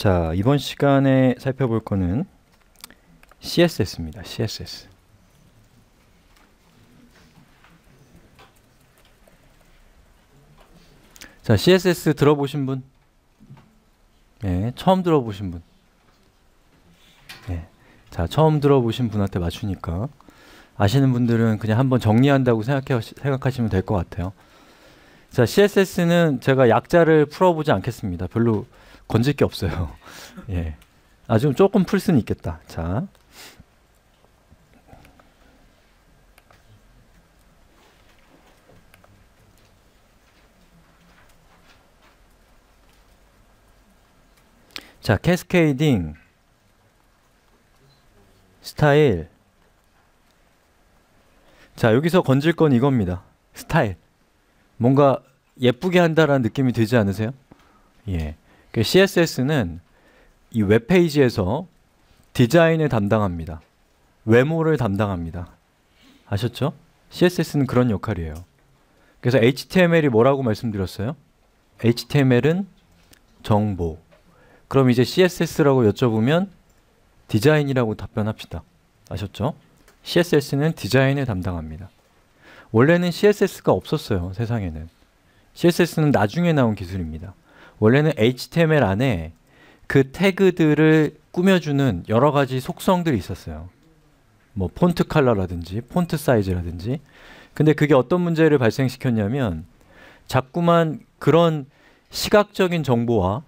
자, 이번 시간에 살펴볼 거는 CSS입니다. CSS. 자, CSS 들어보신 분? 네, 처음 들어보신 분? 네. 자, 처음 들어보신 분한테 맞추니까 아시는 분들은 그냥 한번 정리한다고 생각해, 생각하시면 될 것 같아요. 자, CSS는 제가 약자를 풀어보지 않겠습니다. 별로 건질 게 없어요. 예. 아, 좀 조금 풀 수는 있겠다. 자. 자, cascading, style. 자, 여기서 건질 건 이겁니다. 스타일. 뭔가 예쁘게 한다라는 느낌이 들지 않으세요? 예. 그 CSS는 이 웹페이지에서 디자인을 담당합니다. 외모를 담당합니다. 아셨죠? CSS는 그런 역할이에요. 그래서 HTML이 뭐라고 말씀드렸어요? HTML은 정보. 그럼 이제 CSS라고 여쭤보면 디자인이라고 답변합시다. 아셨죠? CSS는 디자인을 담당합니다. 원래는 CSS가 없었어요. 세상에는. CSS는 나중에 나온 기술입니다. 원래는 HTML 안에 그 태그들을 꾸며주는 여러 가지 속성들이 있었어요. 뭐 폰트 컬러라든지 폰트 사이즈라든지 근데 그게 어떤 문제를 발생시켰냐면 자꾸만 그런 시각적인 정보와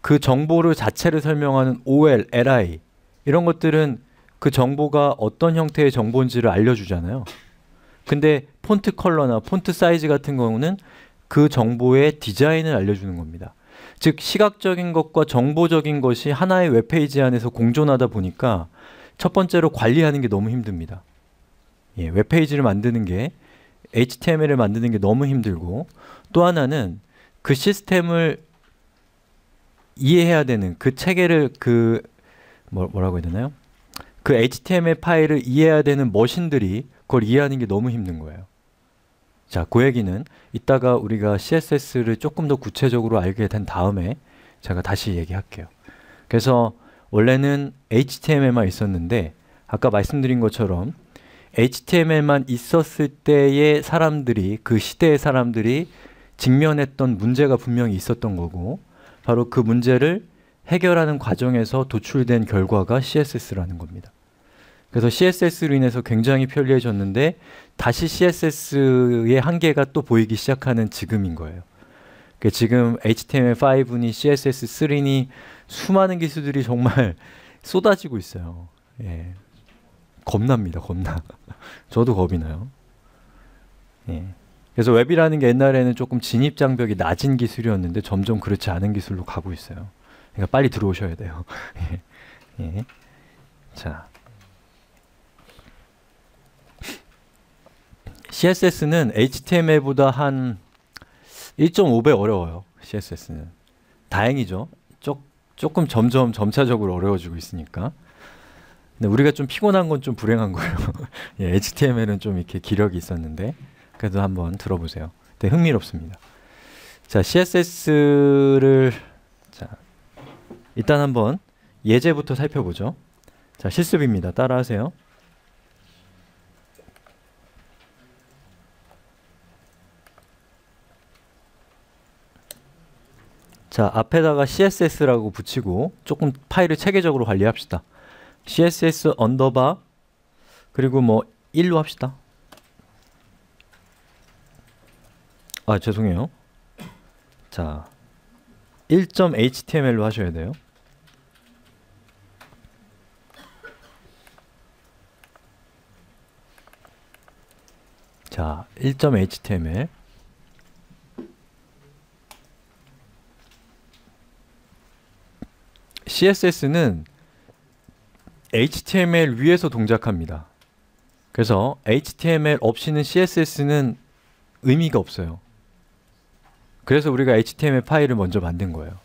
그 정보를 자체를 설명하는 OL, LI 이런 것들은 그 정보가 어떤 형태의 정보인지를 알려주잖아요. 근데 폰트 컬러나 폰트 사이즈 같은 경우는 그 정보의 디자인을 알려주는 겁니다. 즉 시각적인 것과 정보적인 것이 하나의 웹페이지 안에서 공존하다 보니까 첫 번째로 관리하는 게 너무 힘듭니다. 예, 웹페이지를 만드는 게 HTML을 만드는 게 너무 힘들고 또 하나는 그 시스템을 이해해야 되는 그 체계를 그 뭐, 뭐라고 해야 되나요? 그 HTML 파일을 이해해야 되는 머신들이 그걸 이해하는 게 너무 힘든 거예요. 자, 그 얘기는 이따가 우리가 CSS를 조금 더 구체적으로 알게 된 다음에 제가 다시 얘기할게요. 그래서 원래는 HTML만 있었는데 아까 말씀드린 것처럼 HTML만 있었을 때의 사람들이 그 시대의 사람들이 직면했던 문제가 분명히 있었던 거고 바로 그 문제를 해결하는 과정에서 도출된 결과가 CSS라는 겁니다. 그래서 CSS로 인해서 굉장히 편리해졌는데 다시 CSS의 한계가 또 보이기 시작하는 지금인 거예요. 그 지금 HTML5니 CSS3니 수많은 기술들이 정말 쏟아지고 있어요. 예. 겁납니다. 겁나. 저도 겁이 나요. 예. 그래서 웹이라는 게 옛날에는 조금 진입 장벽이 낮은 기술이었는데 점점 그렇지 않은 기술로 가고 있어요. 그러니까 빨리 들어오셔야 돼요. 예. 예. 자. CSS는 HTML보다 한 1.5배 어려워요. CSS는. 다행이죠. 조, 조금 점점 점차적으로 어려워지고 있으니까. 근데 우리가 좀 피곤한 건 좀 불행한 거예요. 예, HTML은 좀 이렇게 기력이 있었는데 그래도 한번 들어보세요. 되게 흥미롭습니다. 자, CSS를 자, 일단 한번 예제부터 살펴보죠. 자, 실습입니다. 따라하세요. 자, 앞에다가 CSS라고 붙이고 조금 파일을 체계적으로 관리합시다. CSS underbar 그리고 뭐 1로 합시다. 아, 죄송해요. 자, 1.html로 하셔야 돼요. 자, 1.html CSS는 HTML 위에서 동작합니다. 그래서 HTML 없이는 CSS는 의미가 없어요. 그래서 우리가 HTML 파일을 먼저 만든 거예요.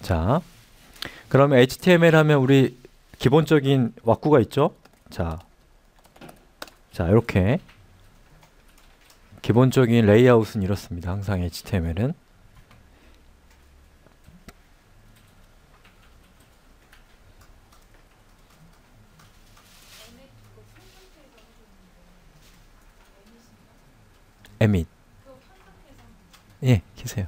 자, 그러면 HTML 하면 우리 기본적인 왁구가 있죠? 자, 자 이렇게 기본적인 레이아웃은 이렇습니다. 항상 HTML은 emit. 예, 키세요.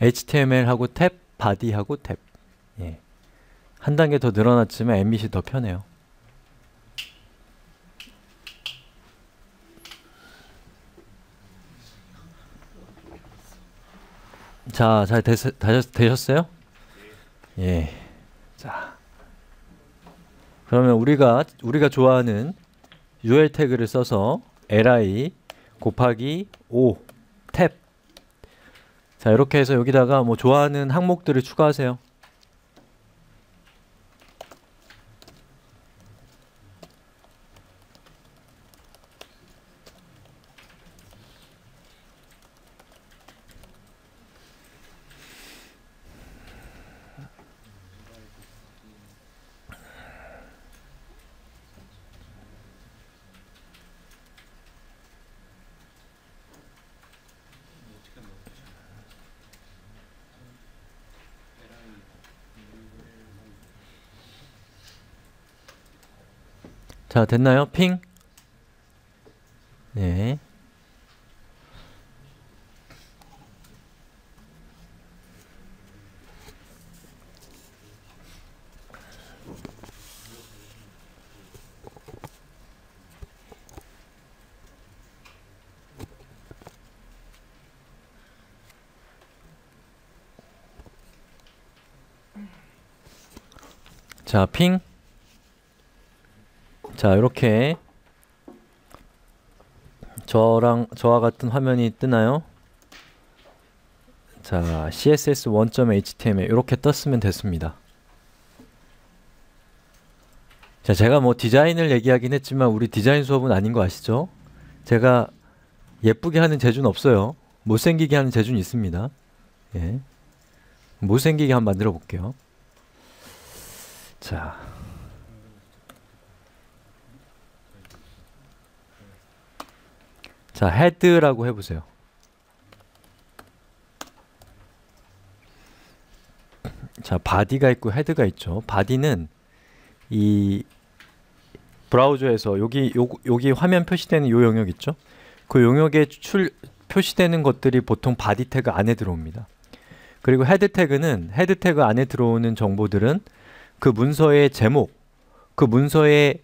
HTML하고 탭, body하고 탭. 예. 한 단계 더 늘어났지만 emit이 더 편해요. 자, 잘 되셨, 되셨어요? 예. 자. 그러면 우리가 우리가 좋아하는 UL 태그를 써서 li 곱하기 5 탭. 자, 이렇게 해서 여기다가 뭐 좋아하는 항목들을 추가하세요. 자, 됐나요? 핑? 네. 자, 핑. 자, 이렇게 저랑 저와 같은 화면이 뜨나요? 자, css 1.html 이렇게 떴으면 됐습니다. 자, 제가 뭐 디자인을 얘기하긴 했지만 우리 디자인 수업은 아닌 거 아시죠? 제가 예쁘게 하는 재주는 없어요. 못생기게 하는 재주는 있습니다. 예. 못생기게 한번 만들어 볼게요. 자. 자, head라고 해보세요. 자, body가 있고 head가 있죠. body는 이 브라우저에서 여기 요, 여기 화면 표시되는 요 영역 있죠? 그 영역에 출 표시되는 것들이 보통 body 태그 안에 들어옵니다. 그리고 head 태그는 head 태그 안에 들어오는 정보들은 그 문서의 제목, 그 문서의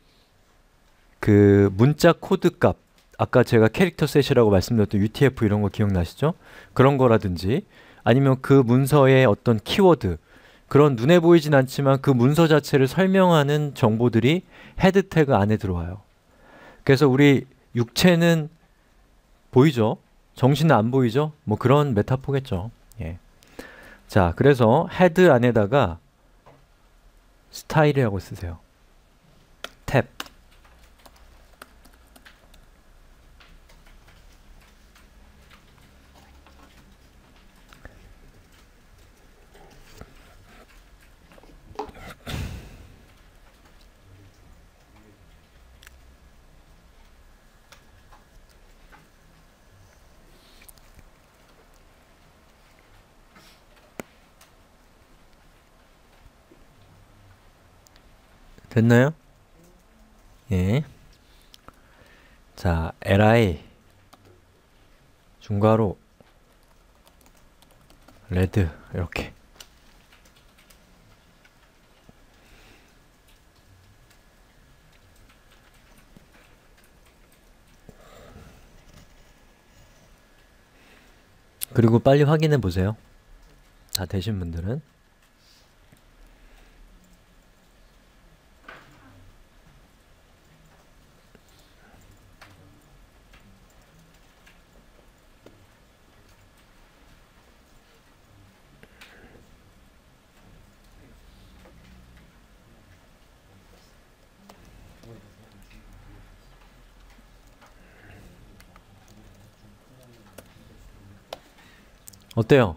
그 문자 코드 값, 아까 제가 character set이라고 말씀드렸던 UTF 이런 거 기억나시죠? 그런 거라든지 아니면 그 문서의 어떤 키워드 그런 눈에 보이진 않지만 그 문서 자체를 설명하는 정보들이 head 태그 안에 들어와요. 그래서 우리 육체는 보이죠? 정신은 안 보이죠? 뭐 그런 메타포겠죠. 예. 자, 그래서 head 안에다가 style이라고 쓰세요. 탭. 됐나요? 예. 자, li 중괄호 레드 이렇게 그리고 빨리 확인해 보세요. 다 되신 분들은 어때요?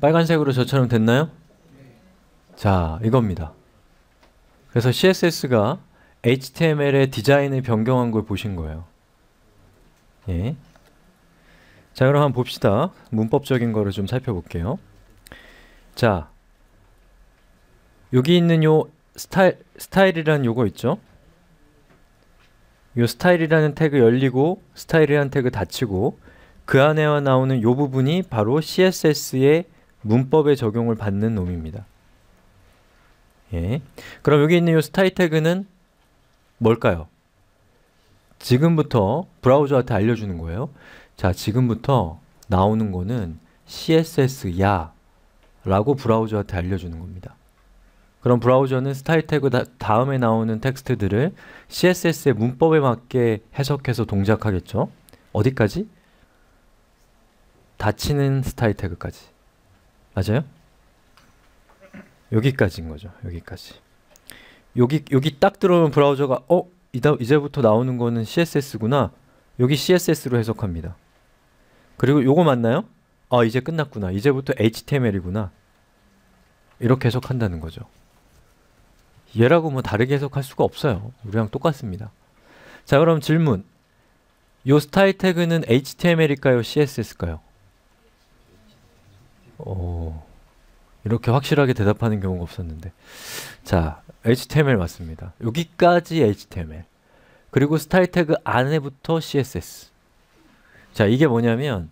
빨간색으로 저처럼 됐나요? 자, 이겁니다. 그래서 CSS가 HTML의 디자인을 변경한 걸 보신 거예요. 예. 자, 그럼 한번 봅시다. 문법적인 거를 좀 살펴볼게요. 자, 여기 있는 요 스타일, 스타일이라는 요거 있죠? 이 스타일이라는 태그 열리고 스타일이라는 태그 닫히고 그 안에 나오는 이 부분이 바로 CSS의 문법의 적용을 받는 놈입니다. 예. 그럼 여기 있는 이 스타일 태그는 뭘까요? 지금부터 브라우저한테 알려주는 거예요. 자, 지금부터 나오는 거는 CSS야 라고 브라우저한테 알려주는 겁니다. 그럼 브라우저는 스타일 태그 다, 음에 나오는 텍스트들을 CSS의 문법에 맞게 해석해서 동작하겠죠. 어디까지? 닫히는 스타일 태그까지. 맞아요? 여기까지인 거죠. 여기까지. 여기 여기 딱 들어오면 브라우저가 어 이다, 이제부터 나오는 거는 CSS구나. 여기 CSS로 해석합니다. 그리고 요거 맞나요? 아 이제 끝났구나. 이제부터 HTML이구나. 이렇게 해석한다는 거죠. 얘라고 뭐 다르게 해석할 수가 없어요. 우리랑 똑같습니다. 자 그럼 질문. 요 스타일 태그는 HTML일까요? CSS일까요? 오, 이렇게 확실하게 대답하는 경우가 없었는데 자 HTML 맞습니다. 여기까지 HTML 그리고 스타일 태그 안에부터 CSS 자 이게 뭐냐면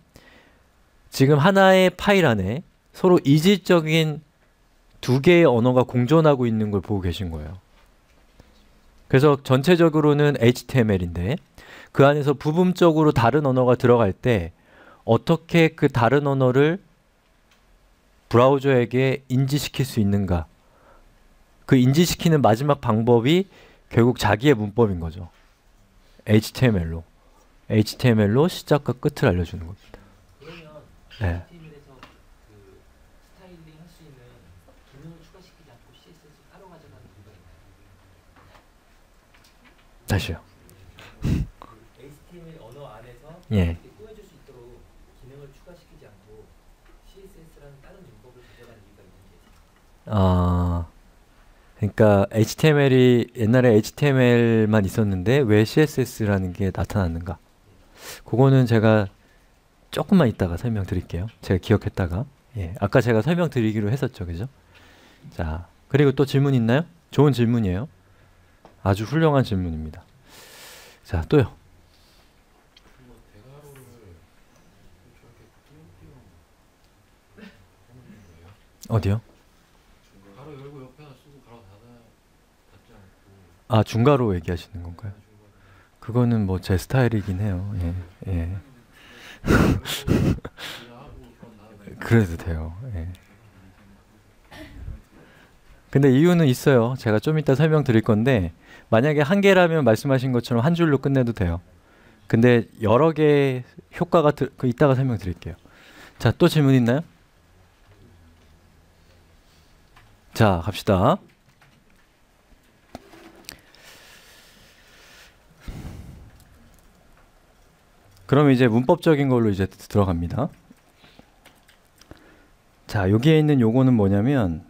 지금 하나의 파일 안에 서로 이질적인 두 개의 언어가 공존하고 있는 걸 보고 계신 거예요. 그래서 전체적으로는 HTML인데 그 안에서 부분적으로 다른 언어가 들어갈 때 어떻게 그 다른 언어를 브라우저에게 인지시킬 수 있는가 그 인지시키는 마지막 방법이 결국 자기의 문법인 거죠. HTML로 HTML로 시작과 끝을 알려주는 겁니다. 그러면 네. HTML에서 그 아 그러니까 HTML이 옛날에 HTML만 있었는데 왜 CSS라는 게 나타났는가? 그거는 제가 조금만 이따가 설명드릴게요. 제가 기억했다가 예, 아까 제가 설명드리기로 했었죠, 그죠? 자 그리고 또 질문 있나요? 좋은 질문이에요. 아주 훌륭한 질문입니다. 자 또요. 어디요? 바로 열고 옆에다 쓰고 바로 닫아 닫지 않고 아 중가로 얘기하시는 건가요? 그거는 뭐 제 스타일이긴 해요. 예, 예. 그래도 돼요. 예. 근데 이유는 있어요. 제가 좀 이따 설명드릴 건데 만약에 한 개라면 말씀하신 것처럼 한 줄로 끝내도 돼요. 근데 여러 개 효과가 들, 그 이따가 설명드릴게요. 자, 또 질문 있나요? 자, 갑시다. 그럼 이제 문법적인 걸로 이제 들어갑니다. 자, 여기에 있는 요거는 뭐냐면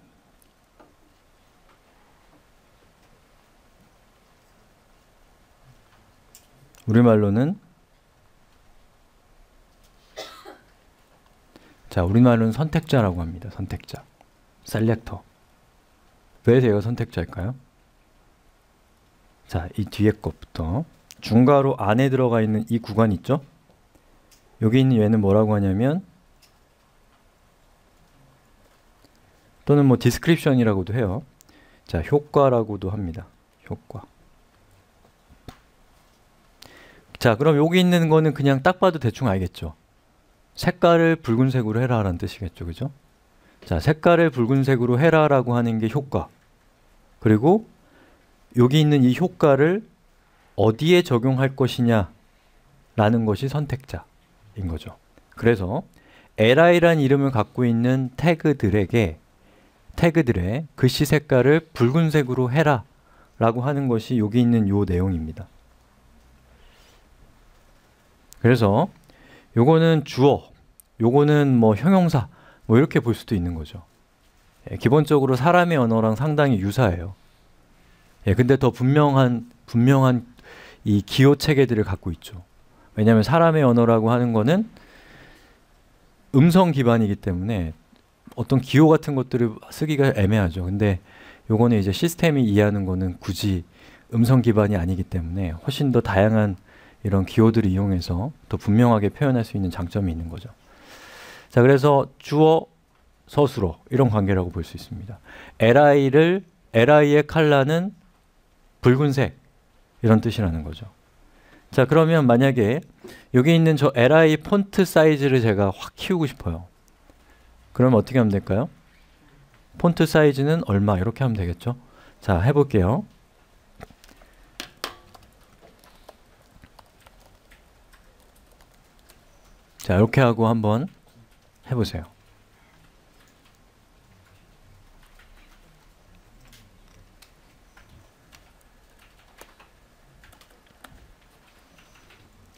우리말로는 자, 우리말로는 선택자라고 합니다. 선택자. 셀렉터. 왜 제가 선택자일까요? 자, 이 뒤에 것부터 중괄호 안에 들어가 있는 이 구간 있죠? 여기 있는 얘는 뭐라고 하냐면 또는 뭐 description이라고도 해요. 자, 효과라고도 합니다. 효과. 자, 그럼 여기 있는 거는 그냥 딱 봐도 대충 알겠죠? 색깔을 붉은색으로 해라 라는 뜻이겠죠. 그죠? 자, 색깔을 붉은색으로 해라 라고 하는 게 효과. 그리고 여기 있는 이 효과를 어디에 적용할 것이냐 라는 것이 선택자인 거죠. 그래서 li란 이름을 갖고 있는 태그들에게 태그들의 글씨 색깔을 붉은색으로 해라 라고 하는 것이 여기 있는 요 내용입니다. 그래서 요거는 주어, 요거는 뭐 형용사 뭐 이렇게 볼 수도 있는 거죠. 예, 기본적으로 사람의 언어랑 상당히 유사해요. 예, 근데 더 분명한 분명한 이 기호 체계들을 갖고 있죠. 왜냐하면 사람의 언어라고 하는 거는 음성 기반이기 때문에 어떤 기호 같은 것들을 쓰기가 애매하죠. 근데 요거는 이제 시스템이 이해하는 거는 굳이 음성 기반이 아니기 때문에 훨씬 더 다양한 이런 기호들을 이용해서 더 분명하게 표현할 수 있는 장점이 있는 거죠. 자, 그래서 주어 서술어 이런 관계라고 볼 수 있습니다. li를 li의 컬러는 붉은색 이런 뜻이라는 거죠. 자, 그러면 만약에 여기 있는 저 li 폰트 사이즈를 제가 확 키우고 싶어요. 그럼 어떻게 하면 될까요? 폰트 사이즈는 얼마 이렇게 하면 되겠죠? 자, 해볼게요. 자, 이렇게 하고 한번 해보세요.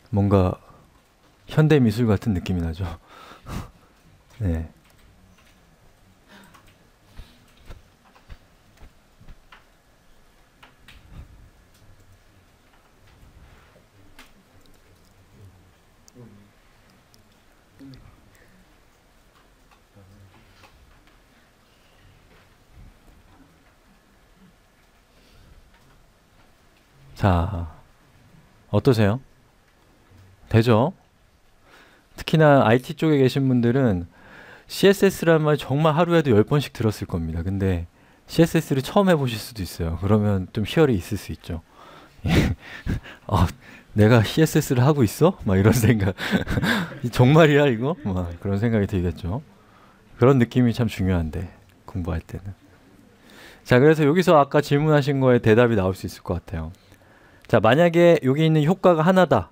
뭔가 현대 미술 같은 느낌이 나죠. 네. 자, 어떠세요? 되죠? 특히나 IT 쪽에 계신 분들은 CSS란 말 정말 하루에도 10번씩 들었을 겁니다. 근데 CSS를 처음 해보실 수도 있어요. 그러면 좀 희열이 있을 수 있죠. 어, 내가 CSS를 하고 있어? 막 이런 생각. 정말이야 이거? 막 그런 생각이 들겠죠. 그런 느낌이 참 중요한데 공부할 때는. 자, 그래서 여기서 아까 질문하신 거에 대답이 나올 수 있을 것 같아요. 자, 만약에 여기 있는 효과가 하나다.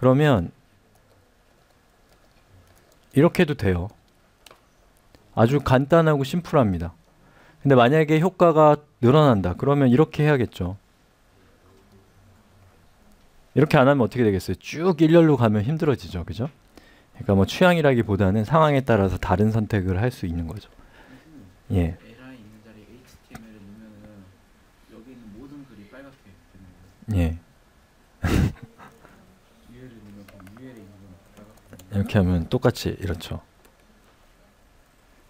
그러면 이렇게 해도 돼요. 아주 간단하고 심플합니다. 근데 만약에 효과가 늘어난다. 그러면 이렇게 해야겠죠. 이렇게 안 하면 어떻게 되겠어요? 쭉 일렬로 가면 힘들어지죠. 그죠? 그러니까 뭐 취향이라기보다는 상황에 따라서 다른 선택을 할 수 있는 거죠. 예. li 이렇게 하면 똑같이 이렇죠.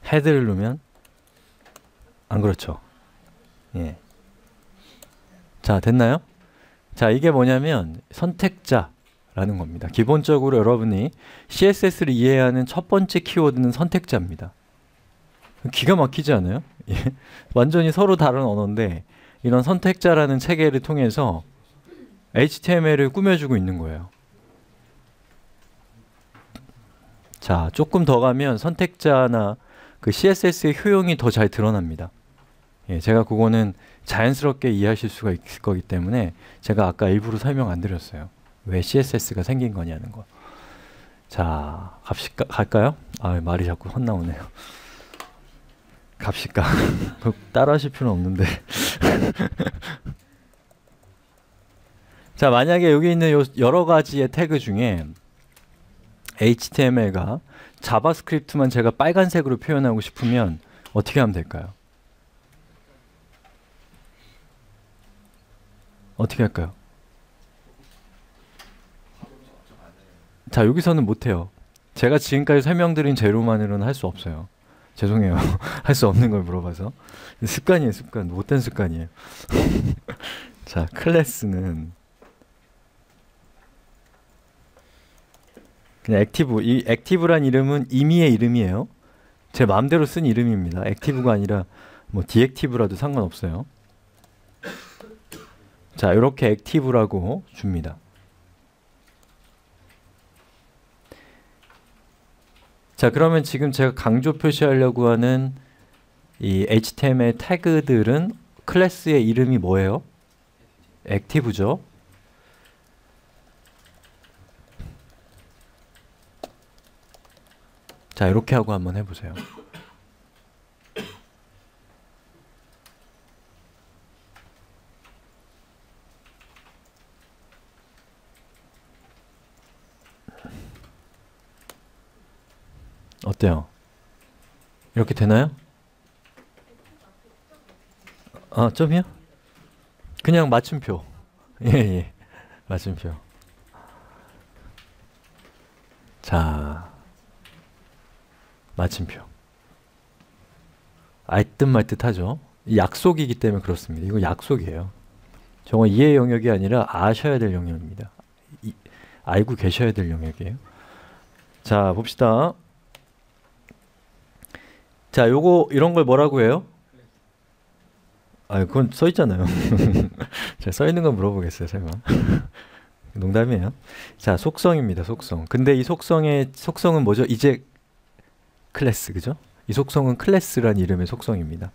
헤드를 누르면 안 그렇죠. 예. 자, 됐나요? 자, 이게 뭐냐면 선택자라는 겁니다. 기본적으로 여러분이 CSS를 이해하는 첫 번째 키워드는 선택자입니다. 기가 막히지 않아요? 예. 완전히 서로 다른 언어인데 이런 선택자라는 체계를 통해서 HTML을 꾸며주고 있는 거예요. 자, 조금 더 가면 선택자나 그 CSS의 효용이 더 잘 드러납니다. 예, 제가 그거는 자연스럽게 이해하실 수가 있을 거기 때문에 제가 아까 일부러 설명 안 드렸어요. 왜 CSS가 생긴 거냐는 거. 자, 갑시까, 갈까요? 아, 말이 자꾸 헛나오네요. 갑시까. 그거 따라 하실 필요는 없는데. 자, 만약에 여기 있는 요 여러 가지의 태그 중에 HTML과 JavaScript만 제가 빨간색으로 표현하고 싶으면 어떻게 하면 될까요? 어떻게 할까요? 자, 여기서는 못해요. 제가 지금까지 설명드린 재료만으로는 할 수 없어요. 죄송해요. 할 수 없는 걸 물어봐서. 습관이에요, 습관. 못된 습관이에요. 자, class는 그냥 active. 이 active란 이름은 임의의 이름이에요. 제 마음대로 쓴 이름입니다. active가 아니라 뭐 deactive라도 상관없어요. 자, 이렇게 active라고 줍니다. 자, 그러면 지금 제가 강조 표시하려고 하는 이 HTML 태그들은 class의 이름이 뭐예요? active죠. 자, 이렇게 하고 한번 해보세요. 어때요? 이렇게 되나요? 아, 점이요? 그냥 맞춤표. 예, 예. 맞춤표. 자, 마침표. 알듯 말듯 하죠. 약속이기 때문에 그렇습니다. 이거 약속이에요. 저건 이해 영역이 아니라 아셔야 될 영역입니다. 이, 알고 계셔야 될 영역이에요. 자, 봅시다. 자, 요거 이런 걸 뭐라고 해요? 아, 그건 써 있잖아요. 제가 써 있는 거 물어보겠어요, 설마. 농담이에요. 자, 속성입니다. 속성. 근데 이 속성의 속성은 뭐죠? 이제 클래스, 그죠? 이 속성은 class란 이름의 속성입니다.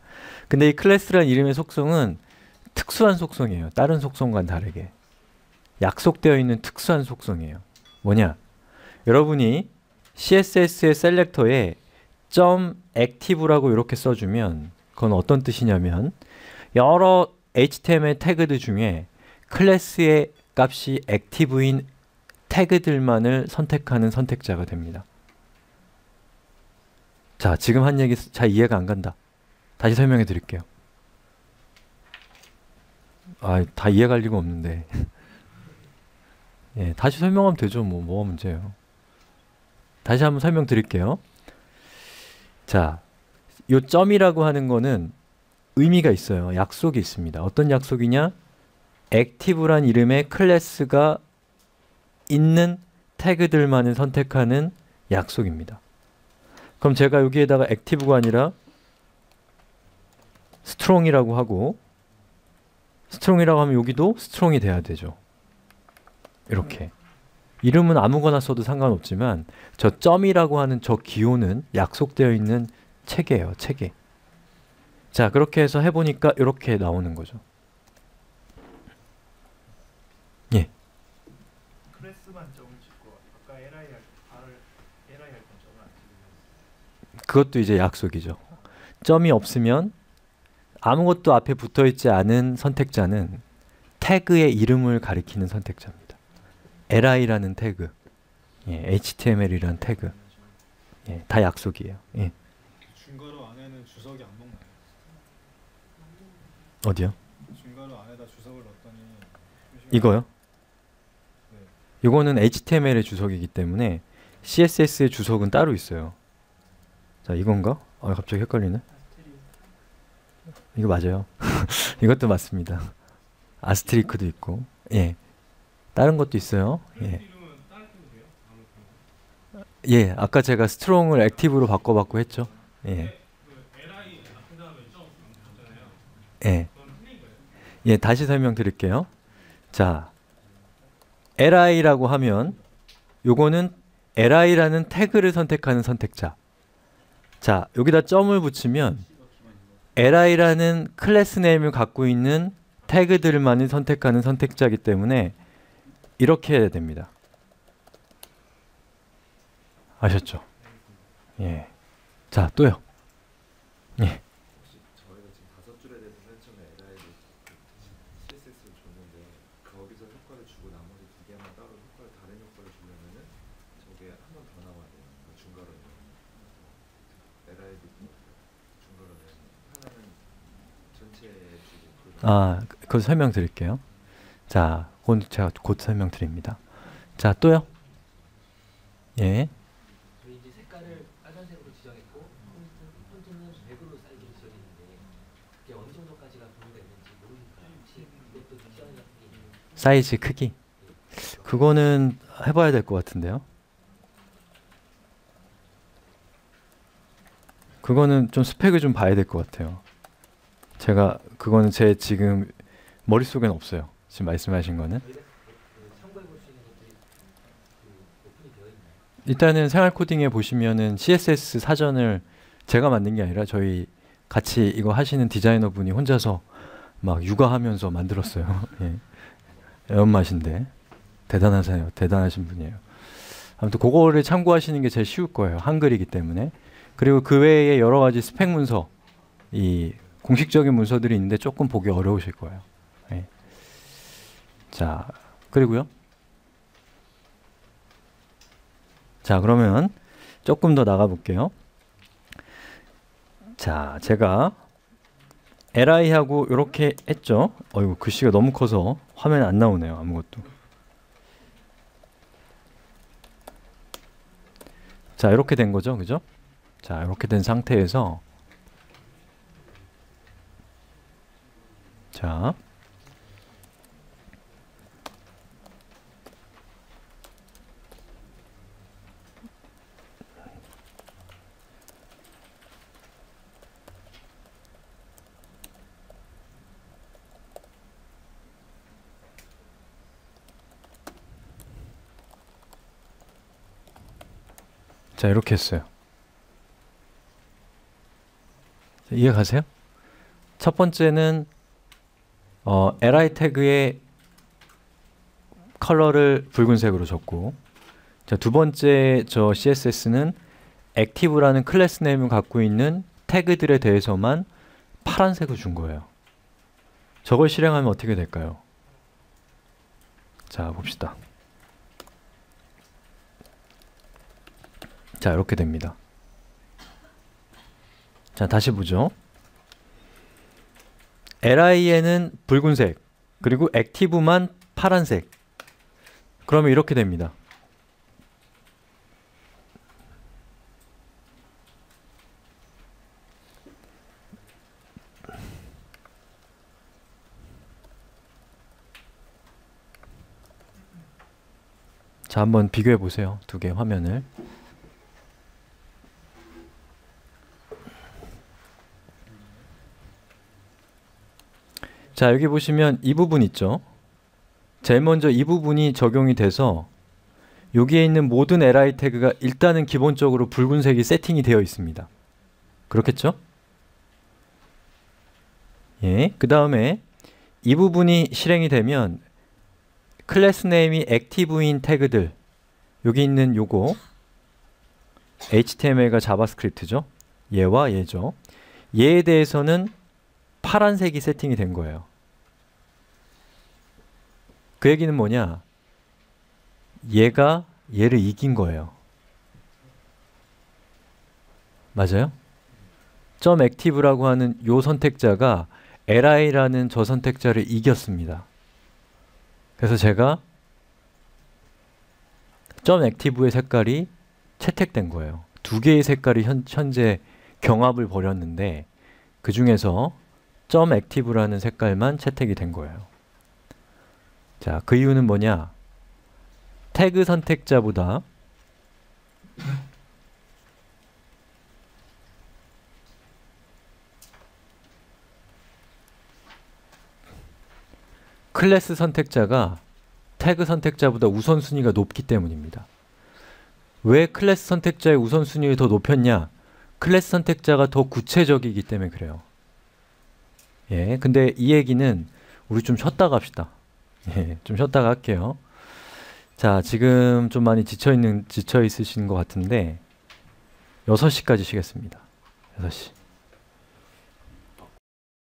근데 이 class란 이름의 속성은 특수한 속성이에요. 다른 속성과는 다르게. 약속되어 있는 특수한 속성이에요. 뭐냐? 여러분이 CSS의 selector에 점 active라고 이렇게 써주면 그건 어떤 뜻이냐면 여러 HTML 태그들 중에 클래스의 값이 액티브인 태그들만을 선택하는 선택자가 됩니다. 자, 지금 한 얘기 잘 이해가 안 간다. 다시 설명해 드릴게요. 아, 다 이해갈 리가 없는데. 예, 다시 설명하면 되죠. 뭐, 뭐가 문제예요. 다시 한번 설명드릴게요. 자, 요 점이라고 하는 거는 의미가 있어요. 약속이 있습니다. 어떤 약속이냐? active란 이름의 class가 있는 태그들만을 선택하는 약속입니다. 그럼 제가 여기에다가 active가 아니라 strong이라고 하고 strong이라고 하면 여기도 strong이 돼야 되죠. 이렇게. 이름은 아무거나 써도 상관없지만 저 점이라고 하는 저 기호는 약속되어 있는 체계예요. 체계. 자, 그렇게 해서 해보니까 이렇게 나오는 거죠. 예. 클래스만 점을 찍고 아까 LI 할 R LI 할때 점을 안 찍으면 그것도 이제 약속이죠. 점이 없으면 아무것도 앞에 붙어 있지 않은 선택자는 태그의 이름을 가리키는 선택자입니다. li라는 태그, 예, html이라는 태그, 예, 다 약속이에요. 예. 중괄호 안에는 주석이 안 먹나요? 어디요? 중괄호 안에다 주석을 표시가 이거요? 네. 이거는 HTML의 주석이기 때문에 CSS의 주석은 따로 있어요. 자, 이건가? 아, 갑자기 헷갈리네. 이거 맞아요. 이것도 맞습니다. 아스트리크도 있고, 예. 다른 것도 있어요. 예. 예, 아까 제가 스트롱을 액티브로 바꿔봤고 했죠. 예. 예. 예, 다시 설명드릴게요. 자, li라고 하면 요거는 li라는 태그를 선택하는 선택자. 자, 여기다 점을 붙이면 li라는 클래스 네임을 갖고 있는 태그들만을 선택하는 선택자이기 때문에 이렇게 해야 됩니다. 아셨죠? 예. 자, 또요. 예. 혹시 저희가 지금 다섯 줄에 대해서 맨 처음에 LI를 CSS를 줬는데 거기서 효과를 주고 나머지 두 개만 따로 효과를 다른 효과를 주려면은 저게 한 번 더 나와야 돼요. 그 중괄호는 LI도 중괄호는 하나는 전체 주고 그 아, 그- 설명드릴게요. 자, 그건 제가 곧 설명드립니다. 자, 또요. 예. 저희 이제 색깔을 빨간색으로 지정했고 폰트, 폰트는 100으로 사이즈를 지정했는데 그게 어느 정도까지가 분류가 있는지 모르니까 혹시 그것도 특정 같은 게 있는 사이즈 크기. 그거는 해봐야 될 것 같은데요. 그거는 좀 스펙을 좀 봐야 될 것 같아요. 제가 그거는 제 지금 머릿속엔 없어요. 지금 말씀하신 거는. 일단은 생활 코딩에 보시면은 CSS 사전을 제가 만든 게 아니라 저희 같이 이거 하시는 디자이너 분이 혼자서 막 육아하면서 만들었어요. 예. 애엄마신데 대단하세요. 대단하신 분이에요. 아무튼 그거를 참고하시는 게 제일 쉬울 거예요. 한글이기 때문에. 그리고 그 외에 여러 가지 스펙 문서, 이 공식적인 문서들이 있는데 조금 보기 어려우실 거예요. 예. 자, 그리고요. 자, 그러면 조금 더 나가 볼게요. 자, 제가 li하고 이렇게 했죠. 어이구, 글씨가 너무 커서 화면에 안 나오네요. 아무것도. 자, 이렇게 된 거죠. 그죠? 자, 이렇게 된 상태에서 자. 자 이렇게 했어요 이해 가세요? 첫 번째는 어, li 태그의 컬러를 붉은색으로 줬고 자, 두 번째 저 CSS는 active라는 class name을 갖고 있는 태그들에 대해서만 파란색을 준 거예요. 저걸 실행하면 어떻게 될까요? 자, 봅시다. 자, 이렇게 됩니다. 자, 다시 보죠. Li에는 붉은색, 그리고 액티브만 파란색. 그러면 이렇게 됩니다. 자, 한번 비교해 보세요. 두 개 화면을. 자, 여기 보시면 이 부분 있죠? 제일 먼저 이 부분이 적용이 돼서 여기에 있는 모든 li 태그가 일단은 기본적으로 붉은색이 세팅이 되어 있습니다. 그렇겠죠? 예, 그 다음에 이 부분이 실행이 되면 class name이 active인 태그들 여기 있는 요거 HTML과 JavaScript죠. 얘와 얘죠. 얘에 대해서는 파란색이 세팅이 된 거예요. 그 얘기는 뭐냐? 얘가 얘를 이긴 거예요. 맞아요? 점 active라고 하는 요 선택자가 li라는 저 선택자를 이겼습니다. 그래서 제가 점 active의 색깔이 채택된 거예요. 두 개의 색깔이 현, 현재 경합을 벌였는데 그 중에서 점 active라는 색깔만 채택이 된 거예요. 자, 그 이유는 뭐냐? 태그 선택자보다 클래스 선택자가 태그 선택자보다 우선순위가 높기 때문입니다. 왜 클래스 선택자의 우선순위를 더 높였냐? 클래스 선택자가 더 구체적이기 때문에 그래요. 예, 근데 이 얘기는 우리 좀 쉬었다 갑시다. 예, 좀 쉬었다가 할게요. 자, 지금 좀 많이 지쳐 있는 지쳐 있으신 것 같은데 6시까지 쉬겠습니다. 6시.